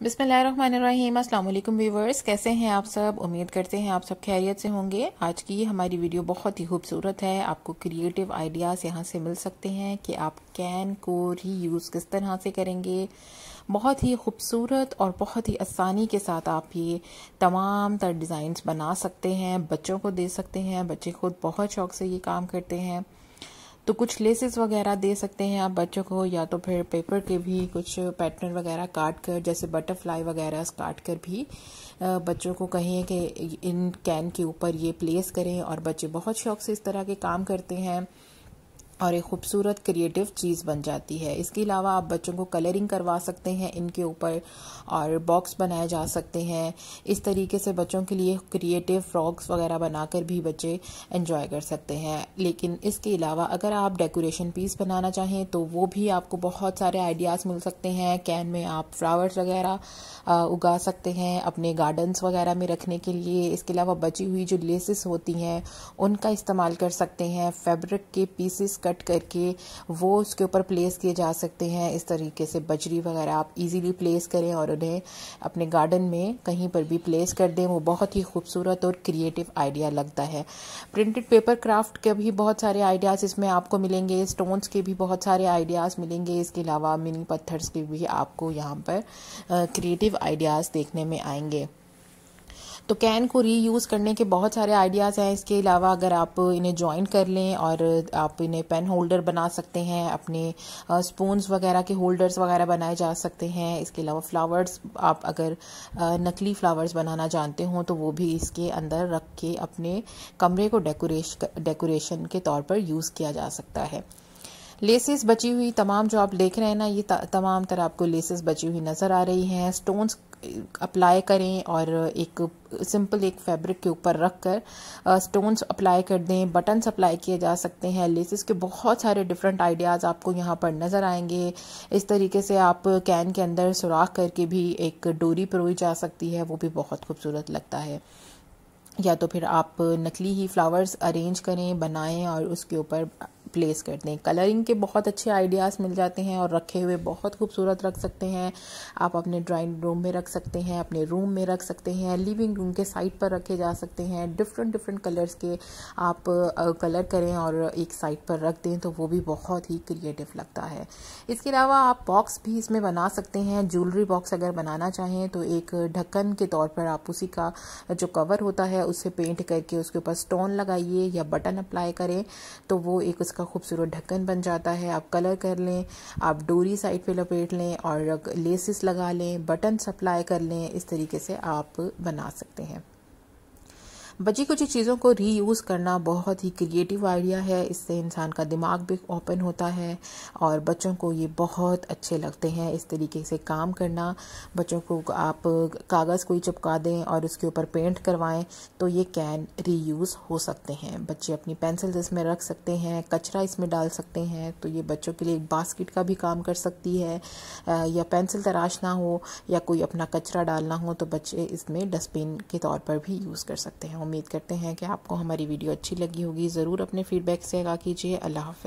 अस्सलाम वालेकुम व्यूवर्स, कैसे हैं आप सब? उम्मीद करते हैं आप सब खैरियत से होंगे। आज की हमारी वीडियो बहुत ही खूबसूरत है। आपको क्रिएटिव आइडियाज़ यहाँ से मिल सकते हैं कि आप कैन को री यूज़ किस तरह से करेंगे। बहुत ही खूबसूरत और बहुत ही आसानी के साथ आप ये तमाम तर डिज़ाइंस बना सकते हैं, बच्चों को दे सकते हैं। बच्चे खुद बहुत शौक से ये काम करते हैं। तो कुछ लेसेस वगैरह दे सकते हैं आप बच्चों को, या तो फिर पेपर के भी कुछ पैटर्न वगैरह काट कर, जैसे बटरफ्लाई वगैरह काट कर भी बच्चों को कहें कि इन कैन के ऊपर ये प्लेस करें और बच्चे बहुत शौक से इस तरह के काम करते हैं। और एक खूबसूरत क्रिएटिव चीज़ बन जाती है। इसके अलावा आप बच्चों को कलरिंग करवा सकते हैं इनके ऊपर और बॉक्स बनाए जा सकते हैं। इस तरीके से बच्चों के लिए क्रिएटिव फ्रॉक्स वगैरह बनाकर भी बच्चे एंजॉय कर सकते हैं। लेकिन इसके अलावा अगर आप डेकोरेशन पीस बनाना चाहें तो वो भी आपको बहुत सारे आइडियाज़ मिल सकते हैं। कैन में आप फ्लावर्स वगैरह उगा सकते हैं अपने गार्डन्स वगैरह में रखने के लिए। इसके अलावा बची हुई जो लेसेस होती हैं, उनका इस्तेमाल कर सकते हैं। फैब्रिक के पीसेस कट करके वो उसके ऊपर प्लेस किए जा सकते हैं। इस तरीके से बजरी वगैरह आप इजीली प्लेस करें और उन्हें अपने गार्डन में कहीं पर भी प्लेस कर दें। वो बहुत ही खूबसूरत और क्रिएटिव आइडिया लगता है। प्रिंटेड पेपर क्राफ्ट के भी बहुत सारे आइडियाज़ इसमें आपको मिलेंगे। स्टोन्स के भी बहुत सारे आइडियाज़ मिलेंगे। इसके अलावा मिनी पत्थर्स के भी आपको यहाँ पर क्रिएटिव आइडियाज़ देखने में आएँगे। तो कैन को रीयूज़ करने के बहुत सारे आइडियाज़ हैं। इसके अलावा अगर आप इन्हें ज्वाइन कर लें और आप इन्हें पेन होल्डर बना सकते हैं, अपने स्पून्स वगैरह के होल्डर्स वगैरह बनाए जा सकते हैं। इसके अलावा फ्लावर्स आप अगर नकली फ्लावर्स बनाना जानते हों तो वो भी इसके अंदर रख के अपने कमरे को डेकोरेशन डेकोरेशन के तौर पर यूज़ किया जा सकता है। लेसेस बची हुई, तमाम जो आप देख रहे हैं ना, ये तमाम तरह आपको लेसेस बची हुई नज़र आ रही हैं। स्टोन्स अप्लाई करें और एक सिंपल एक फैब्रिक के ऊपर रख कर स्टोन्स अप्लाई कर दें। बटन्स अप्लाई किए जा सकते हैं। लेसेस के बहुत सारे डिफरेंट आइडियाज़ आपको यहाँ पर नज़र आएँगे। इस तरीके से आप कैन के अंदर सुराख करके भी एक डोरी परोई जा सकती है, वो भी बहुत खूबसूरत लगता है। या तो फिर आप नकली ही फ्लावर्स अरेंज करें, बनाएँ और उसके ऊपर प्लेस कर दें। कलरिंग के बहुत अच्छे आइडियाज़ मिल जाते हैं और रखे हुए बहुत खूबसूरत रख सकते हैं। आप अपने ड्राइंग रूम में रख सकते हैं, अपने रूम में रख सकते हैं लिविंग रूम के साइड पर रखे जा सकते हैं। डिफरेंट डिफरेंट कलर्स के आप कलर करें और एक साइड पर रख दें तो वो भी बहुत ही क्रिएटिव लगता है। इसके अलावा आप बॉक्स भी इसमें बना सकते हैं। ज्वेलरी बॉक्स अगर बनाना चाहें तो एक ढक्कन के तौर पर आप उसी का जो कवर होता है, उससे पेंट करके उसके ऊपर स्टोन लगाइए या बटन अप्लाई करें तो वो एक उसका खूबसूरत ढक्कन बन जाता है। आप कलर कर लें, आप डोरी साइड पे लपेट लें और लेसिस लगा लें, बटन सप्लाई कर लें, इस तरीके से आप बना सकते हैं। बची कुछ चीज़ों को रीयूज़ करना बहुत ही क्रिएटिव आइडिया है। इससे इंसान का दिमाग भी ओपन होता है और बच्चों को ये बहुत अच्छे लगते हैं इस तरीके से काम करना। बच्चों को आप कागज़ कोई चिपका दें और उसके ऊपर पेंट करवाएँ तो ये कैन रीयूज़ हो सकते हैं। बच्चे अपनी पेंसिल्स इसमें रख सकते हैं, कचरा इसमें डाल सकते हैं तो ये बच्चों के लिए एक बास्केट का भी काम कर सकती है। या पेंसिल तराशना हो या कोई अपना कचरा डालना हो तो बच्चे इसमें डस्टबिन के तौर पर भी यूज़ कर सकते हैं। उम्मीद करते हैं कि आपको हमारी वीडियो अच्छी लगी होगी। ज़रूर अपने फीडबैक से आगा कीजिए। अल्लाह हाफ़